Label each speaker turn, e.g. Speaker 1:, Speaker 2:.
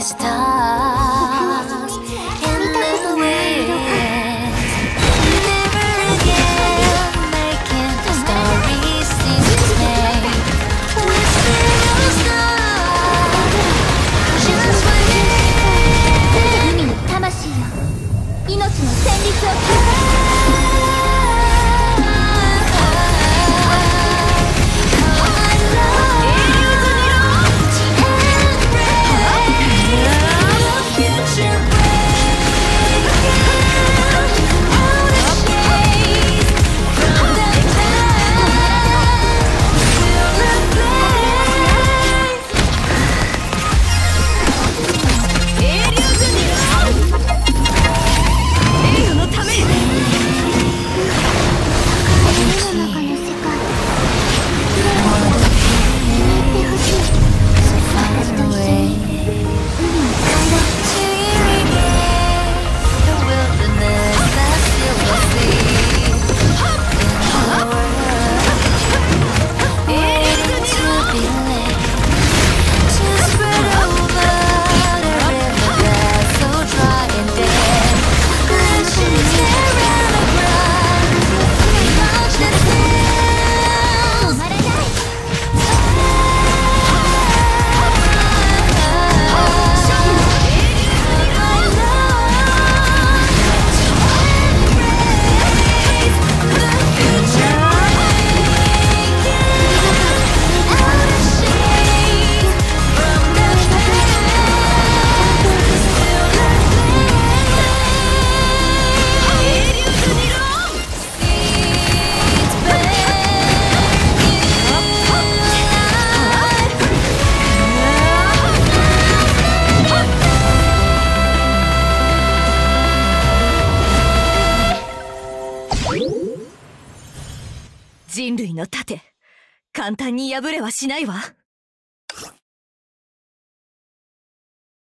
Speaker 1: し
Speaker 2: た。
Speaker 3: 人類の盾。簡単に破れはしないわ。